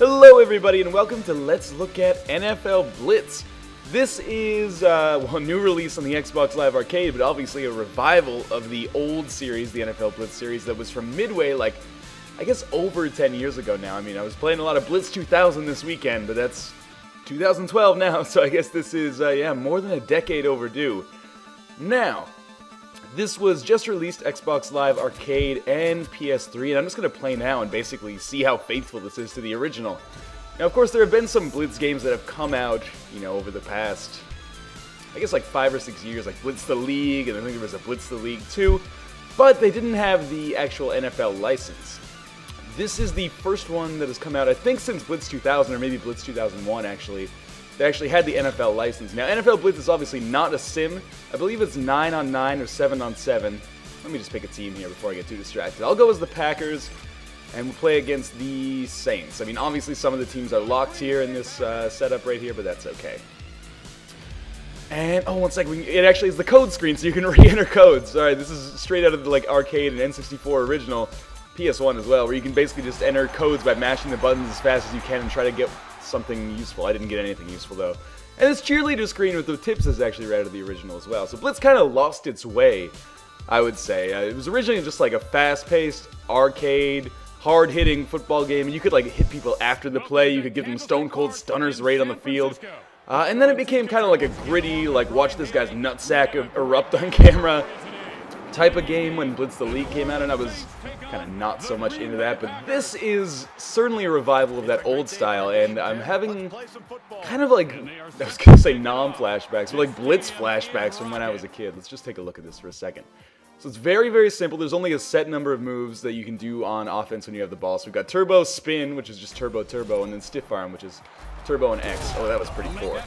Hello, everybody, and welcome to Let's Look at NFL Blitz. This is uh, well, a new release on the Xbox Live Arcade, but obviously a revival of the old series, the NFL Blitz series, that was from Midway, like, I guess over 10 years ago now. I mean, I was playing a lot of Blitz 2000 this weekend, but that's 2012 now, so I guess this is, uh, yeah, more than a decade overdue. Now, this was just released Xbox Live Arcade and PS3, and I'm just going to play now and basically see how faithful this is to the original. Now, of course, there have been some Blitz games that have come out, you know, over the past, I guess, like five or six years, like Blitz the League, and I think there was a Blitz the League 2, but they didn't have the actual NFL license. This is the first one that has come out, I think, since Blitz 2000, or maybe Blitz 2001, actually. They actually had the NFL license. Now, NFL Blitz is obviously not a sim. I believe it's 9 on 9 or 7 on 7. Let me just pick a team here before I get too distracted. I'll go as the Packers and we'll play against the Saints. I mean, obviously some of the teams are locked here in this uh, setup right here, but that's okay. And, oh, one second, it actually is the code screen, so you can re-enter codes. Alright, this is straight out of the, like, arcade and N64 original, PS1 as well, where you can basically just enter codes by mashing the buttons as fast as you can and try to get something useful. I didn't get anything useful, though. And this cheerleader screen with the tips is actually right out of the original as well. So Blitz kind of lost its way, I would say. Uh, it was originally just like a fast-paced arcade hard-hitting football game. You could like hit people after the play. You could give them stone cold stunners right on the field. Uh, and then it became kind of like a gritty, like watch this guy's nutsack erupt on camera type of game when Blitz the League came out, and I was kind of not so much into that. But this is certainly a revival of that old style, and I'm having kind of like, I was going to say non-flashbacks, but like Blitz flashbacks from when I was a kid. Let's just take a look at this for a second. So it's very, very simple. There's only a set number of moves that you can do on offense when you have the ball. So we've got Turbo Spin, which is just Turbo Turbo, and then Stiff Arm, which is Turbo and X. Oh, that was pretty poor.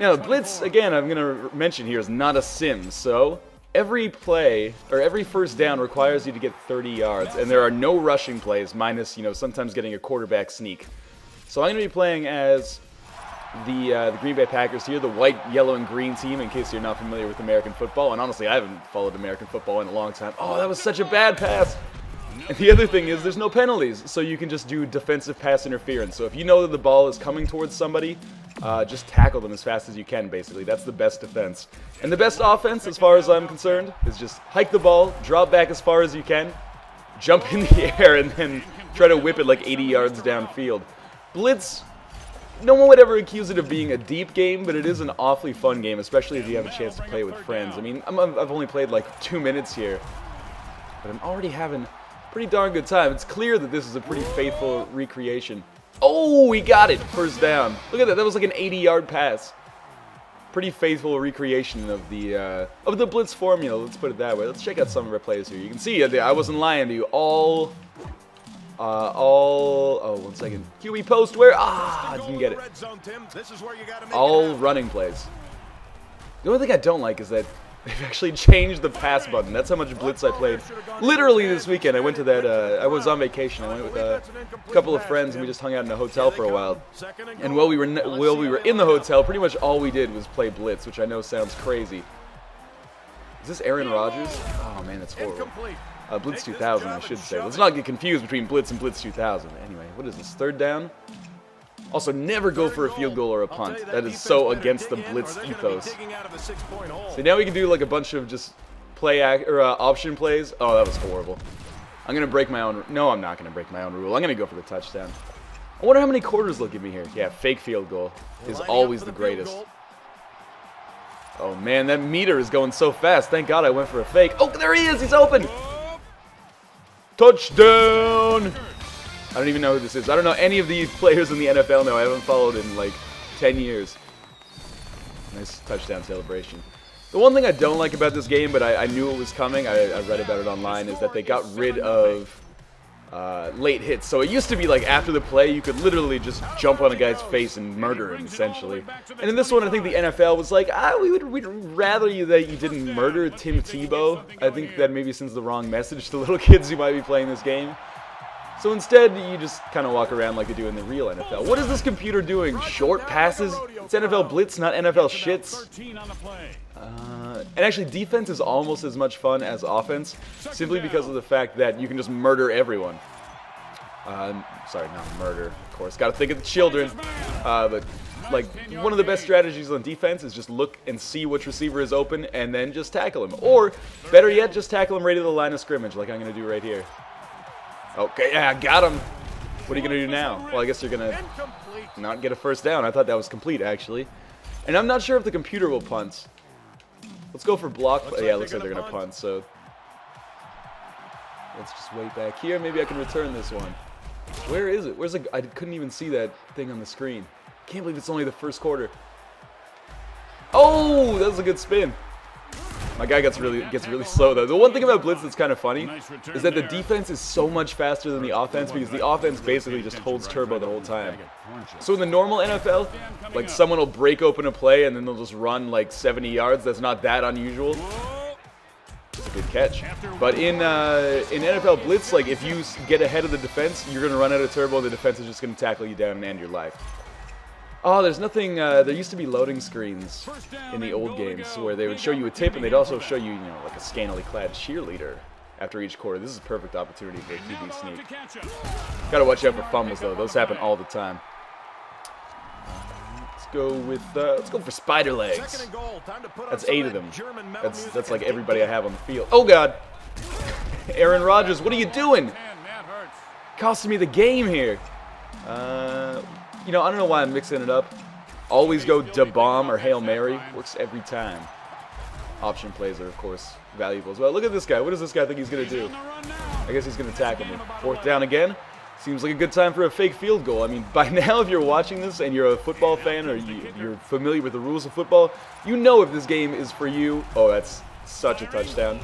Now, Blitz, again, I'm going to mention here, is not a sim. So every play, or every first down requires you to get 30 yards, and there are no rushing plays, minus, you know, sometimes getting a quarterback sneak. So I'm going to be playing as the uh, the Green Bay Packers here, the white, yellow, and green team. In case you're not familiar with American football, and honestly, I haven't followed American football in a long time. Oh, that was such a bad pass. And the other thing is, there's no penalties, so you can just do defensive pass interference. So if you know that the ball is coming towards somebody, uh, just tackle them as fast as you can. Basically, that's the best defense. And the best offense, as far as I'm concerned, is just hike the ball, drop back as far as you can, jump in the air, and then try to whip it like 80 yards downfield. Blitz no one would ever accuse it of being a deep game, but it is an awfully fun game, especially if you have a chance to play with friends. I mean, i have only played like two minutes here, but I'm already having pretty darn good time. It's clear that this is a pretty faithful recreation. Oh, we got it! First down. Look at that. That was like an 80-yard pass. Pretty faithful recreation of the uh, of the blitz formula. Let's put it that way. Let's check out some of our plays here. You can see I wasn't lying to you. All uh, all, oh, one second. QB post where? Ah, I didn't get it. All running plays. The only thing I don't like is that they've actually changed the pass button. That's how much blitz I played. Literally this weekend, I went to that, uh, I was on vacation. I went with a couple of friends and we just hung out in a hotel for a while. And while we were while we were in the hotel, pretty much all we did was play blitz, which I know sounds crazy. Is this Aaron Rodgers? Oh man, that's horrible. Uh, Blitz 2000, I should say. Let's not get confused between Blitz and Blitz 2000. Anyway, what is this? Third down? Also, never go for a field goal or a punt. That is so against the Blitz ethos. So now we can do like a bunch of just play or uh, option plays. Oh, that was horrible. I'm going to break my own... No, I'm not going to break my own rule. I'm going to go for the touchdown. I wonder how many quarters they'll give me here. Yeah, fake field goal is always the greatest. Oh, man, that meter is going so fast. Thank God I went for a fake. Oh, there he is. He's open. Touchdown! I don't even know who this is. I don't know any of these players in the NFL now. I haven't followed in like 10 years. Nice touchdown celebration. The one thing I don't like about this game, but I, I knew it was coming, I, I read about it online, is that they got rid of uh, late hits. So it used to be like after the play, you could literally just jump on a guy's face and murder him, essentially. And in this one, I think the NFL was like, ah, we would we'd rather you that you didn't murder Tim Tebow. I think that maybe sends the wrong message to little kids who might be playing this game. So instead, you just kind of walk around like you do in the real NFL. What is this computer doing? Short passes? It's NFL Blitz, not NFL shits. Uh, and actually, defense is almost as much fun as offense, simply because of the fact that you can just murder everyone. Uh, sorry, not murder, of course. Got to think of the children. Uh, but like one of the best strategies on defense is just look and see which receiver is open and then just tackle him. Or better yet, just tackle him right to the line of scrimmage, like I'm gonna do right here. Okay, yeah, I got him. What are you gonna do now? Well, I guess you're gonna not get a first down. I thought that was complete actually. And I'm not sure if the computer will punt. Let's go for block. Looks yeah, like looks like they're gonna punt. So let's just wait back here. Maybe I can return this one. Where is it? Where's the? I couldn't even see that thing on the screen. Can't believe it's only the first quarter. Oh, that was a good spin. My guy gets really gets really slow though. The one thing about Blitz that's kind of funny is that the defense is so much faster than the offense because the offense basically just holds turbo the whole time. So in the normal NFL, like someone will break open a play and then they'll just run like 70 yards. That's not that unusual. It's a good catch. But in uh, in NFL Blitz, like if you get ahead of the defense, you're gonna run out of turbo. The defense is just gonna tackle you down and end your life. Oh, there's nothing, uh, there used to be loading screens in the old games where they would show you a tip and they'd also show you, you know, like a scantily clad cheerleader after each quarter. This is a perfect opportunity for a QB sneak. Gotta watch out for fumbles though, those happen all the time. Let's go with, uh, let's go for spider legs. That's eight of them. That's, that's like everybody I have on the field. Oh god! Aaron Rodgers, what are you doing? Costing me the game here. Uh, you know, I don't know why I'm mixing it up. Always go da bomb or Hail Mary. Works every time. Option plays are, of course, valuable as well. Look at this guy. What does this guy think he's going to do? I guess he's going to tackle me. Fourth down again. Seems like a good time for a fake field goal. I mean, by now, if you're watching this and you're a football fan or you, are familiar with the rules of football, you know if this game is for you. Oh, that's such a touchdown.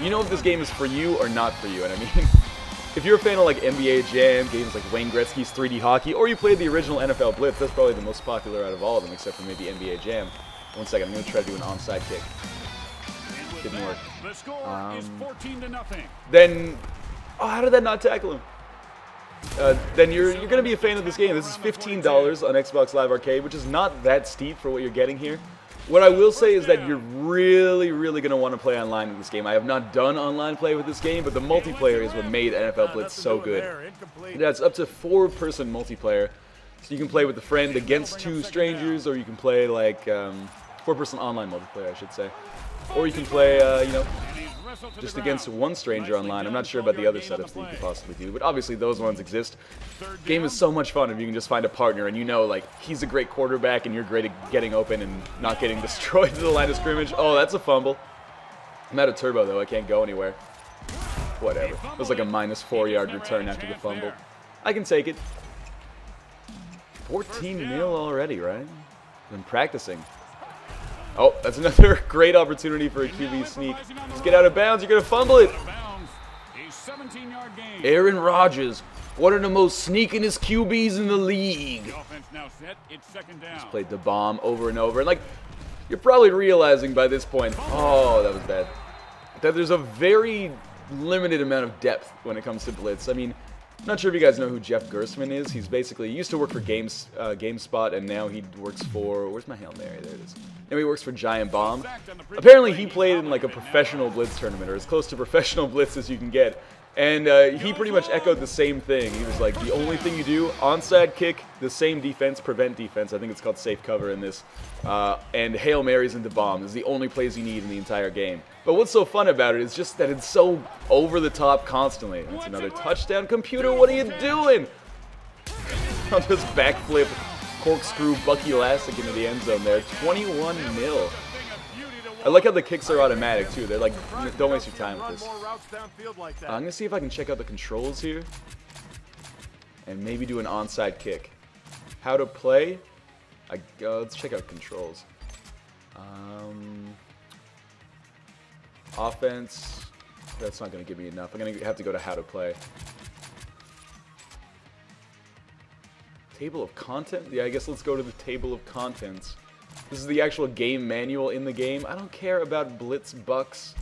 You know if this game is for you or not for you. And I mean, if you're a fan of like NBA Jam, games like Wayne Gretzky's 3D Hockey, or you played the original NFL Blitz, that's probably the most popular out of all of them, except for maybe NBA Jam. One second, I'm to try to do an onside kick. Didn't work. Um, then, oh, how did that not tackle him? Uh, then you're you're gonna be a fan of this game. This is $15 on Xbox Live Arcade, which is not that steep for what you're getting here. What I will say is that you're really, really going to want to play online with this game. I have not done online play with this game, but the multiplayer is what made NFL Blitz so good. That's up to four-person multiplayer. So you can play with a friend against two strangers, or you can play like um, four-person online multiplayer, I should say. Or you can play, uh, you know, just against one stranger online. I'm not sure about the other setups that you could possibly do, but obviously those ones exist. Game is so much fun if you can just find a partner and you know, like, he's a great quarterback and you're great at getting open and not getting destroyed to the line of scrimmage. Oh, that's a fumble. I'm out of turbo, though. I can't go anywhere. Whatever. It was like a minus four-yard return after the fumble. I can take it. 14 nil already, right? Been practicing. Oh, that's another great opportunity for a QB sneak. Just get out of bounds. You're going to fumble it. Aaron Rodgers, one of the most sneakingest QBs in the league. Just played the bomb over and over. And, like, you're probably realizing by this point, oh, that was bad, that there's a very limited amount of depth when it comes to blitz. I mean, I'm not sure if you guys know who Jeff Gerstmann is. He's basically, he used to work for Games, uh, GameSpot, and now he works for, where's my Hail Mary? There it is. Now he works for Giant Bomb. Apparently he played in like a professional Blitz tournament, or as close to professional Blitz as you can get. And uh, he pretty much echoed the same thing. He was like, the only thing you do, onside kick, the same defense, prevent defense. I think it's called safe cover in this. Uh, and Hail Marys into bomb is the only plays you need in the entire game. But what's so fun about it is just that it's so over the top constantly. That's another touchdown. Computer, what are you doing? I'll just backflip, corkscrew, Bucky Elastic into the end zone there. 21 nil. I like how the kicks are automatic too. They're like, don't waste your time with this. I'm gonna see if I can check out the controls here, and maybe do an onside kick. How to play? I uh, let's check out controls. Um, offense. That's not gonna give me enough. I'm gonna have to go to how to play. Table of content? Yeah, I guess let's go to the table of contents. This is the actual game manual in the game. I don't care about blitz bucks.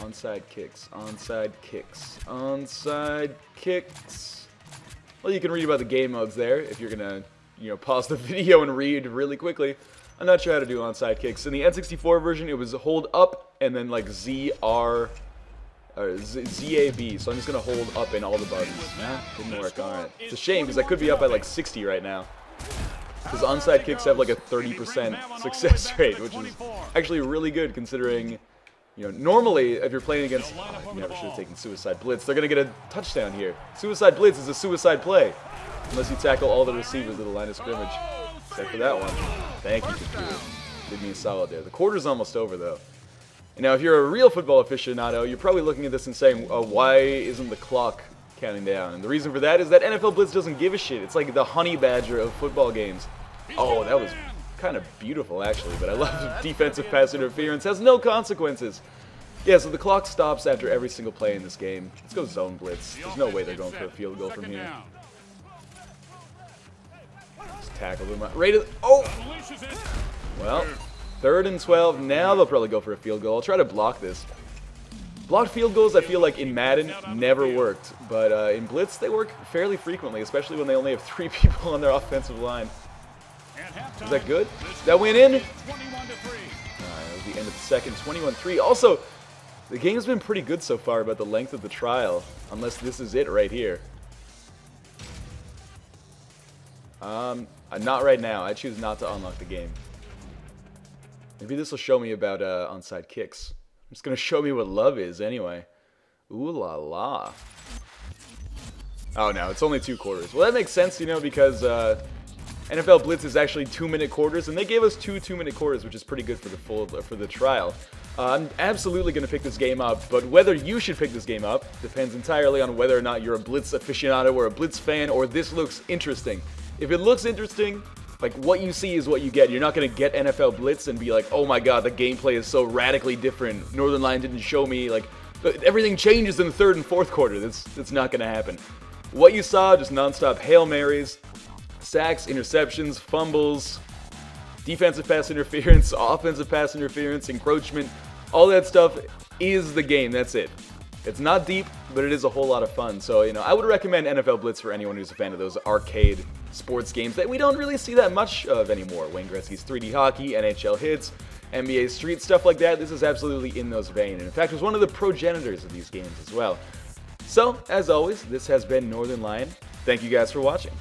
Onside kicks, onside kicks, onside kicks. Well, you can read about the game modes there if you're gonna, you know, pause the video and read really quickly. I'm not sure how to do onside kicks. In the N64 version, it was hold up and then like Z, R, or ZAB, so I'm just gonna hold up in all the buttons. Nah, didn't work. All right. It's a shame because I could be up by like 60 right now. Because onside kicks have like a 30% success rate, which is actually really good considering, you know, normally if you're playing against, oh, you never should have taken Suicide Blitz, they're gonna get a touchdown here. Suicide Blitz is a suicide play, unless you tackle all the receivers at the line of scrimmage. Except for that one. Thank you, computer. Did me a solid there. The quarter's almost over though. Now, if you're a real football aficionado, you're probably looking at this and saying, uh, why isn't the clock counting down? And the reason for that is that NFL Blitz doesn't give a shit. It's like the honey badger of football games. Oh, that was kind of beautiful, actually, but I love defensive pass interference. has no consequences. Yeah, so the clock stops after every single play in this game. Let's go zone blitz. There's no way they're going for a field goal from here. Just tackle them. Right oh! Well, Third and 12. Now they'll probably go for a field goal. I'll try to block this. Blocked field goals, I feel like in Madden, never worked. But uh, in Blitz, they work fairly frequently, especially when they only have three people on their offensive line. Is that good? That went in? That was the end of the second. 21-3. Also, the game's been pretty good so far about the length of the trial, unless this is it right here. Um, uh, not right now. I choose not to unlock the game. Maybe this will show me about uh, onside kicks. It's to show me what love is anyway. Ooh la la. Oh no, it's only two quarters. Well, that makes sense, you know, because uh, NFL Blitz is actually two-minute quarters, and they gave us two two-minute quarters, which is pretty good for the full for the trial. Uh, I'm absolutely going to pick this game up, but whether you should pick this game up depends entirely on whether or not you're a Blitz aficionado or a Blitz fan, or this looks interesting. If it looks interesting, like, what you see is what you get. You're not going to get NFL Blitz and be like, oh my god, the gameplay is so radically different. Northernlion didn't show me, like, everything changes in the third and fourth quarter. That's, that's not going to happen. What you saw, just nonstop Hail Marys, sacks, interceptions, fumbles, defensive pass interference, offensive pass interference, encroachment, all that stuff is the game. That's it. It's not deep, but it is a whole lot of fun. So, you know, I would recommend NFL Blitz for anyone who's a fan of those arcade sports games that we don't really see that much of anymore. Wayne Gretzky's 3D hockey, NHL Hitz, NBA Street, stuff like that. This is absolutely in those vein, and in fact it was one of the progenitors of these games as well. So, as always, this has been Northernlion. Thank you guys for watching.